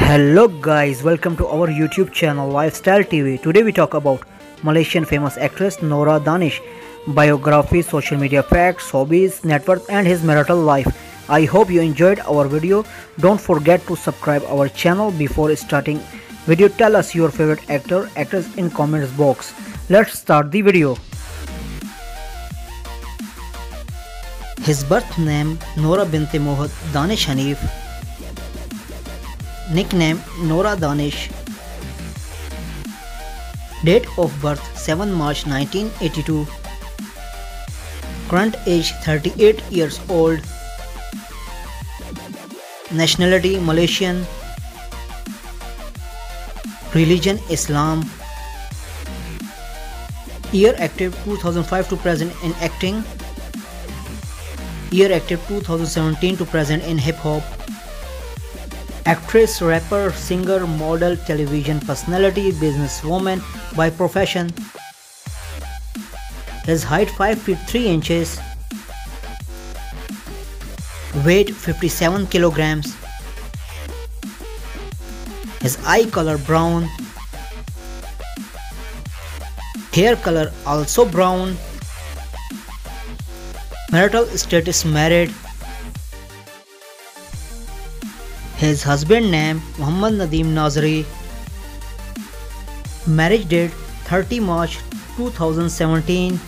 Hello guys, welcome to our YouTube channel Lifestyle TV. Today we talk about Malaysian famous actress Nora Danish, biography, social media facts, hobbies, net worth and his marital life. I hope you enjoyed our video. Don't forget to subscribe our channel before starting video. Tell us your favorite actor, actress in comments box. Let's start the video. His birth name Nora Binti Mohd Danish Hanif nickname Nora Danish. Date of birth 7 March 1982. Current age 38 years old. Nationality Malaysian. Religion Islam. Year active 2005 to present in acting. Year active 2017 to present in hip hop actress, rapper, singer, model, television personality, businesswoman by profession. His height 5 feet 3 inches. Weight 57 kilograms. His eye color brown. Hair color also brown. Marital status married. His husband name Mohamad Nedim Nazari. Marriage date 30 March 2017.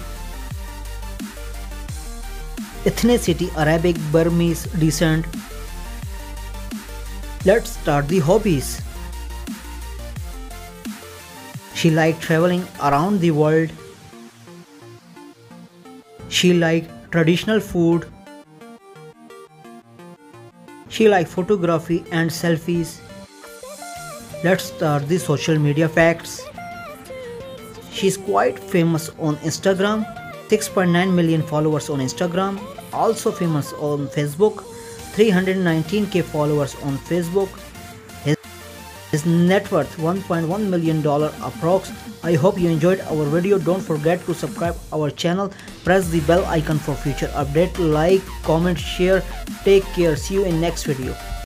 Ethnicity Arabic Burmese descent. Let's start the hobbies. She liked traveling around the world. She liked traditional food she likes photography and selfies. Let's start the social media facts. She's quite famous on Instagram, 6.9 million followers on Instagram, also famous on Facebook, 319k followers on Facebook. His, net worth 1.1 million dollar approx. I hope you enjoyed our video. Don't forget to subscribe our channel. Press the bell icon for future update. Like, comment, share. Take care. See you in next video.